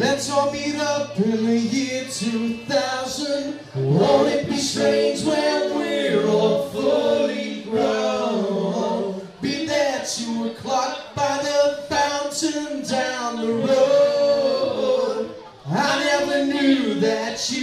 Let's all meet up in the year 2000. Won't it be strange when we're all fully grown? Be there two o'clock by the fountain down the road. I never knew that you.